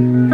Mm-hmm.